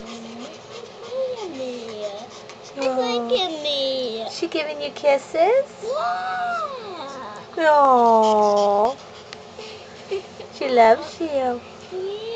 Look at me. Oh. Me. She giving you kisses? Yeah. Aww. she loves you. Yeah.